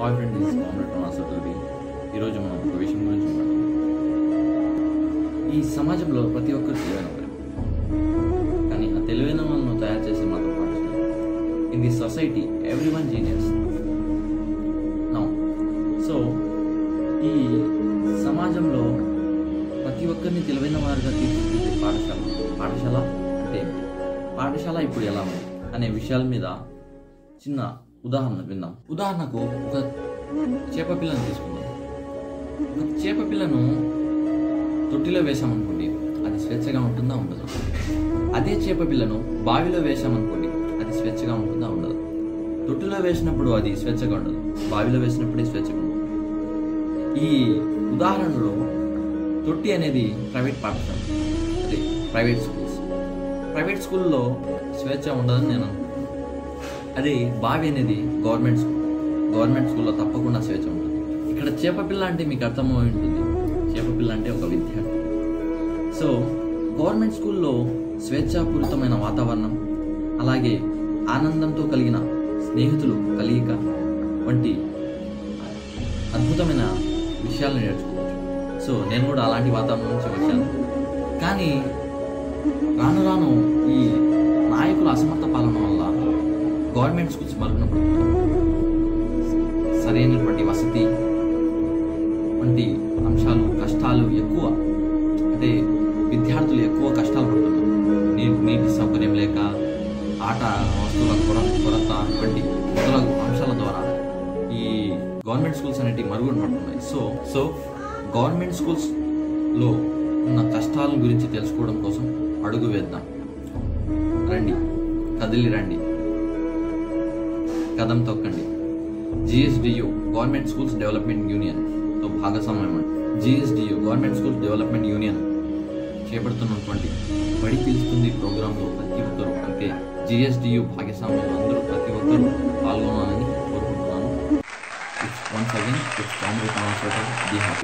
Hi friend this comrade మాసతోటి ఈరోజు మనం ఒక విషయం గురించి మాట్లాడుకుందాం ఈ సమాజంలో ప్రతి ఒక్కరు తెలివైన వారు కానీ ఆ తెలివైన వాళ్ళను తయారు చేసే మాత్రం పాఠశాల in the society everyone genius now so ఈ సమాజంలో ప్రతి ఒక్కరిని తెలివైన వారుగా తీర్చిదిద్దే పాఠశాల పాఠశాల అంటే పాఠశాల ఇప్పుడు ఎలా ఉంది? అనే విషయాల మీద చిన్న ఉదాహరణ విందాం ఉదాహరణకు ఒక చేప పిల్లను తీసుకుందాం. ఒక చేప పిల్లను తొట్టిలో వేసామనుకోండి అది స్వేచ్ఛగా ఉంటుందా ఉండదు. అదే చేప పిల్లను బావిలో వేసామనుకోండి అది స్వేచ్ఛగా ఉంటుందా ఉండదు. తొట్టిలో వేసినప్పుడు అది స్వేచ్ఛగా ఉండదు బావిలో వేసినప్పుడే స్వేచ్ఛగా ఉండదు. ఈ ఉదాహరణలో తొట్టి అనేది ప్రైవేట్ పాఠశాల. అదే ప్రైవేట్ స్కూల్స్. ప్రైవేట్ స్కూల్లో స్వేచ్ఛ ఉండదని నేను అనుకుంటున్నాను. అది బావి అనేది గవర్నమెంట్ స్కూల్ గవర్నమెంట్ స్కూల్లో తప్పకుండా స్వేచ్ఛ ఉంటుంది. ఇక్కడ చేపపిల్ల అంటే మీకు అర్థమై ఉంటుంది. చేపపిల్ల అంటే ఒక విద్యార్థి. సో గవర్నమెంట్ స్కూల్లో స్వేచ్ఛాపూరితమైన వాతావరణం అలాగే ఆనందంతో కలిగిన స్నేహితులు కలిగిక వంటి అద్భుతమైన విషయాలను నేర్చుకోవచ్చు. సో నేను కూడా అలాంటి వాతావరణం నుంచి వచ్చాను. కానీ రాను రాను ఈ నాయకుల అసమర్థ పాలన వల్ల గవర్నమెంట్ స్కూల్స్ మరుగున సరైనటువంటి వసతి వంటి అంశాలు కష్టాలు ఎక్కువ అంటే విద్యార్థులు ఎక్కువ కష్టాలు పడుతున్నారు నీటి నీటి సౌకర్యం లేక ఆట వస్తువుల కొర కొరత వంటి మొదలగు అంశాల ద్వారా ఈ గవర్నమెంట్ స్కూల్స్ అనేటివి మరుగున పడుతున్నాయి సో సో గవర్నమెంట్ స్కూల్స్లో ఉన్న కష్టాల గురించి తెలుసుకోవడం కోసం అడుగు వేద్దాం. రండి కదిలి రండి. కదం తొక్కండి GSDU government schools development union తో భాగస్వామ్యం GSDU government schools development union చేపడుతున్నటువంటి బడి పిలుస్తుంది ప్రోగ్రాంలో ప్రతి ఒక్కరూ అంటే జిఎస్డియు భాగస్వామ్యం అందరూ ప్రతి ఒక్కరూ పాల్గొనాలని కోరుకుంటున్నాను it's once again it's comrade the happy